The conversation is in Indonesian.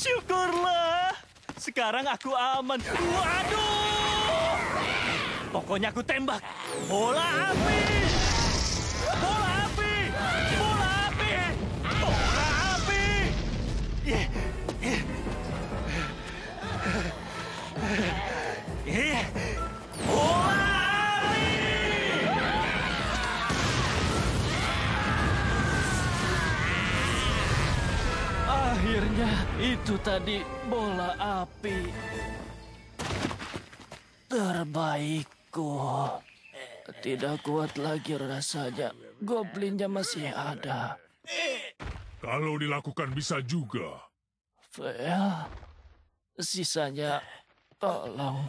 Syukurlah. Sekarang aku aman. Waduh! Pokoknya aku tembak. Bola api! Akhirnya itu tadi bola api terbaikku. Tidak kuat lagi rasanya. Goblinnya masih ada. Kalau dilakukan bisa juga. Well, sisanya tolong.